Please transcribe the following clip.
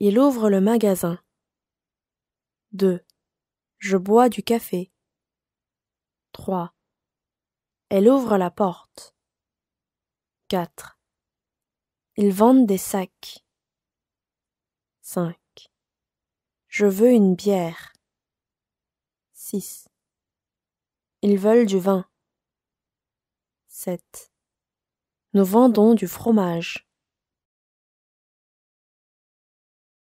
Il ouvre le magasin. 2. Je bois du café. 3. Elle ouvre la porte. 4. Ils vendent des sacs. 5. Je veux une bière. 6. Ils veulent du vin. 7. Nous vendons du fromage.